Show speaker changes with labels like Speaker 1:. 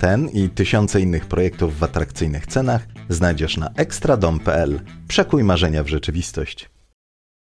Speaker 1: Ten i tysiące innych projektów w atrakcyjnych cenach znajdziesz na ekstradom.pl. Przekuj marzenia w rzeczywistość.